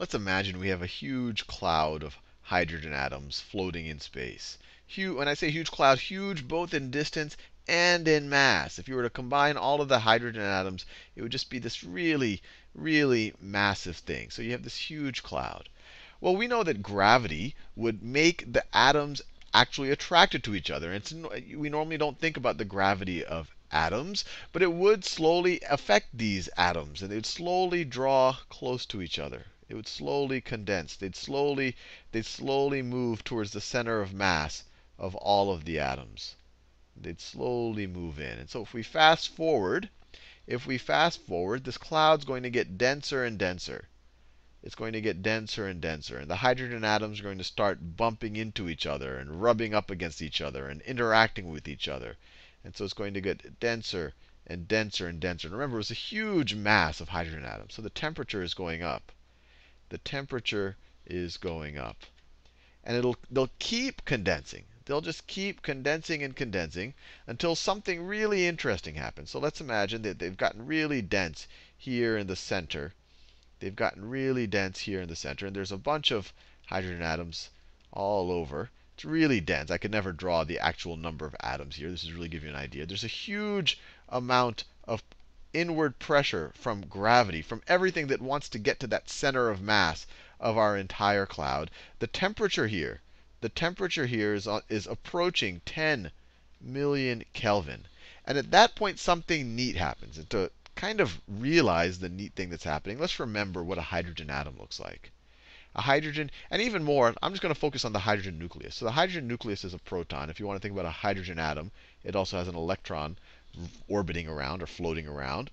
let's imagine we have a huge cloud of hydrogen atoms floating in space. Huge, when I say huge cloud, huge both in distance and in mass. If you were to combine all of the hydrogen atoms, it would just be this really, really massive thing. So you have this huge cloud. Well, we know that gravity would make the atoms actually attracted to each other. It's, we normally don't think about the gravity of atoms, but it would slowly affect these atoms, and they would slowly draw close to each other. It would slowly condense. They'd slowly, they'd slowly move towards the center of mass of all of the atoms. They'd slowly move in. And so if we fast forward, if we fast forward, this cloud's going to get denser and denser it's going to get denser and denser. And the hydrogen atoms are going to start bumping into each other and rubbing up against each other and interacting with each other. And so it's going to get denser and denser and denser. And remember, it was a huge mass of hydrogen atoms. So the temperature is going up. The temperature is going up. And it'll, they'll keep condensing. They'll just keep condensing and condensing until something really interesting happens. So let's imagine that they've gotten really dense here in the center. They've gotten really dense here in the center. And there's a bunch of hydrogen atoms all over. It's really dense. I could never draw the actual number of atoms here. This is really give you an idea. There's a huge amount inward pressure from gravity, from everything that wants to get to that center of mass of our entire cloud. The temperature here, the temperature here is, uh, is approaching 10 million Kelvin. And at that point, something neat happens. And to kind of realize the neat thing that's happening, let's remember what a hydrogen atom looks like. A hydrogen, and even more, I'm just going to focus on the hydrogen nucleus. So the hydrogen nucleus is a proton. If you want to think about a hydrogen atom, it also has an electron orbiting around or floating around.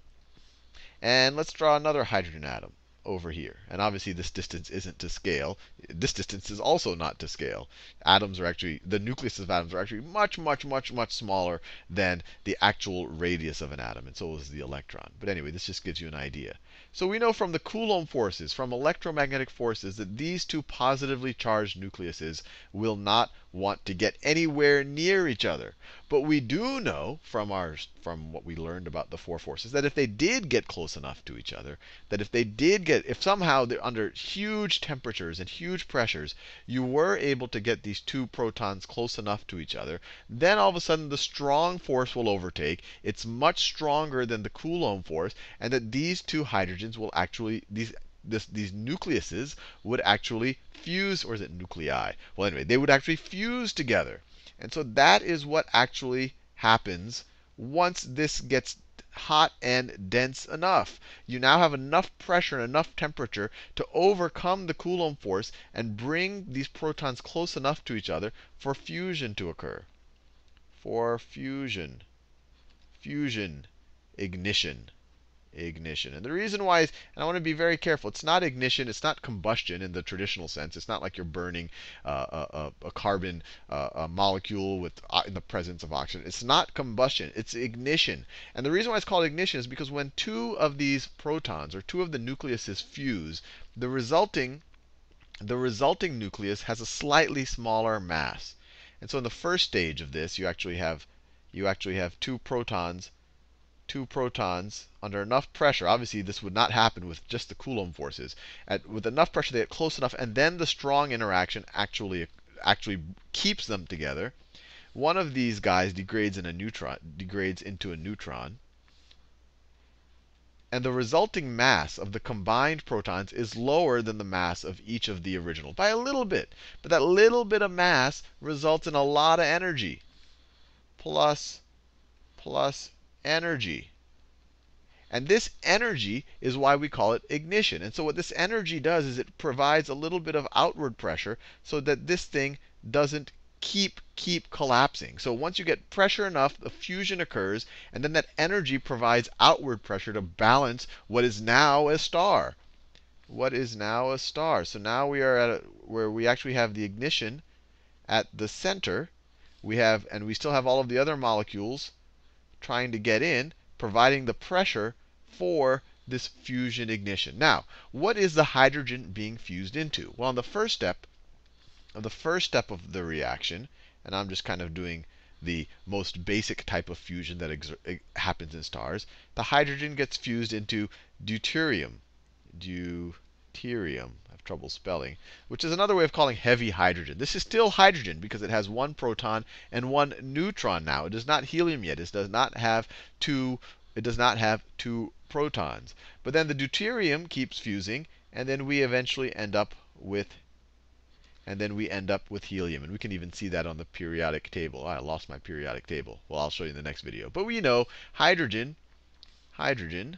And let's draw another hydrogen atom over here. And obviously, this distance isn't to scale. This distance is also not to scale. Atoms are actually, the nucleus of atoms are actually much, much, much, much smaller than the actual radius of an atom. And so is the electron. But anyway, this just gives you an idea. So we know from the Coulomb forces, from electromagnetic forces, that these two positively charged nucleuses will not want to get anywhere near each other. But we do know from our from what we learned about the four forces that if they did get close enough to each other, that if they did get if somehow they're under huge temperatures and huge pressures, you were able to get these two protons close enough to each other, then all of a sudden the strong force will overtake. It's much stronger than the Coulomb force, and that these two hydrogens will actually these this, these nucleuses would actually fuse, or is it nuclei? Well, anyway, they would actually fuse together. And so that is what actually happens once this gets hot and dense enough. You now have enough pressure and enough temperature to overcome the Coulomb force and bring these protons close enough to each other for fusion to occur. For fusion. Fusion. Ignition ignition. And the reason why is, and I want to be very careful, it's not ignition, it's not combustion in the traditional sense. It's not like you're burning uh, a, a, carbon uh, a molecule with uh, in the presence of oxygen. It's not combustion, it's ignition. And the reason why it's called ignition is because when two of these protons, or two of the nucleuses fuse, the resulting the resulting nucleus has a slightly smaller mass. And so in the first stage of this, you actually have you actually have two protons two protons under enough pressure. Obviously, this would not happen with just the Coulomb forces. At, with enough pressure, they get close enough, and then the strong interaction actually actually keeps them together. One of these guys degrades in a neutron, degrades into a neutron. And the resulting mass of the combined protons is lower than the mass of each of the original by a little bit. But that little bit of mass results in a lot of energy. Plus, plus energy. And this energy is why we call it ignition. And so what this energy does is it provides a little bit of outward pressure so that this thing doesn't keep keep collapsing. So once you get pressure enough, the fusion occurs, and then that energy provides outward pressure to balance what is now a star. What is now a star? So now we are at a, where we actually have the ignition at the center. We have, and we still have all of the other molecules trying to get in, providing the pressure for this fusion ignition. Now, what is the hydrogen being fused into? Well, on the first step, of the first step of the reaction, and I'm just kind of doing the most basic type of fusion that happens in stars, the hydrogen gets fused into deuterium. Deuterium. Trouble spelling, which is another way of calling heavy hydrogen. This is still hydrogen because it has one proton and one neutron now. It is not helium yet. It does not have two it does not have two protons. But then the deuterium keeps fusing, and then we eventually end up with and then we end up with helium. And we can even see that on the periodic table. Oh, I lost my periodic table. Well, I'll show you in the next video. But we know hydrogen, hydrogen,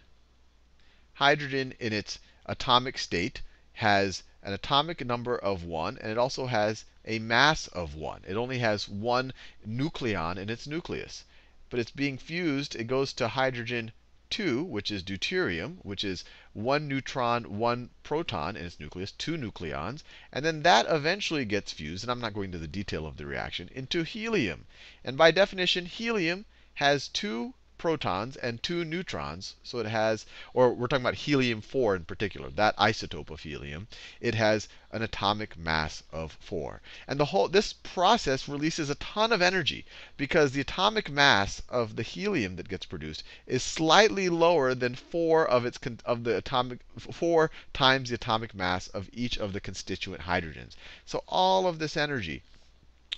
hydrogen in its atomic state has an atomic number of 1, and it also has a mass of 1. It only has one nucleon in its nucleus but it's being fused. It goes to hydrogen 2, which is deuterium, which is one neutron, one proton in its nucleus, two nucleons. And then that eventually gets fused, and I'm not going into the detail of the reaction, into helium. And by definition, helium has two protons and two neutrons. So it has, or we're talking about helium 4 in particular, that isotope of helium. It has an atomic mass of 4. And the whole this process releases a ton of energy because the atomic mass of the helium that gets produced is slightly lower than 4 of its of the atomic 4 times the atomic mass of each of the constituent hydrogens. So all of this energy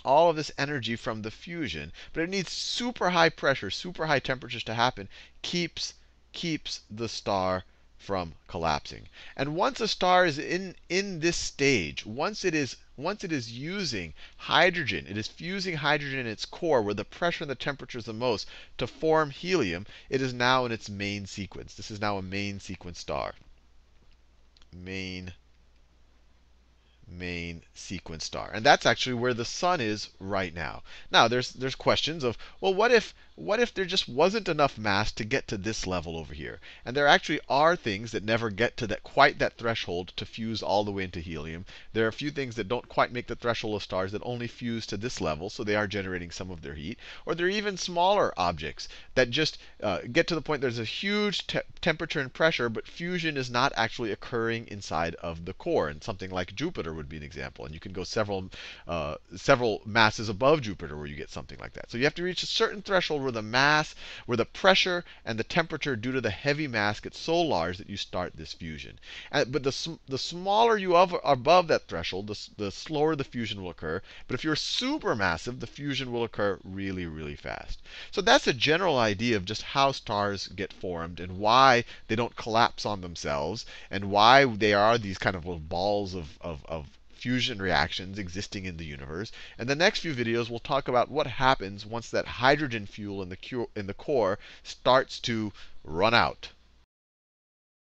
all of this energy from the fusion, but it needs super high pressure, super high temperatures to happen, keeps, keeps the star from collapsing. And once a star is in, in this stage, once it is once it is using hydrogen, it is fusing hydrogen in its core where the pressure and the temperature is the most to form helium, it is now in its main sequence. This is now a main sequence star. Main main sequence star. And that's actually where the sun is right now. Now, there's there's questions of, well, what if what if there just wasn't enough mass to get to this level over here? And there actually are things that never get to that quite that threshold to fuse all the way into helium. There are a few things that don't quite make the threshold of stars that only fuse to this level, so they are generating some of their heat. Or there are even smaller objects that just uh, get to the point there's a huge te temperature and pressure, but fusion is not actually occurring inside of the core. And something like Jupiter would be an example. And you can go several uh, several masses above Jupiter where you get something like that. So you have to reach a certain threshold where the mass, where the pressure and the temperature due to the heavy mass get so large that you start this fusion. And, but the, the smaller you are above that threshold, the, the slower the fusion will occur. But if you're supermassive, the fusion will occur really, really fast. So that's a general idea of just how stars get formed and why they don't collapse on themselves and why they are these kind of balls of, of, of fusion reactions existing in the universe. And the next few videos, we'll talk about what happens once that hydrogen fuel in the, in the core starts to run out.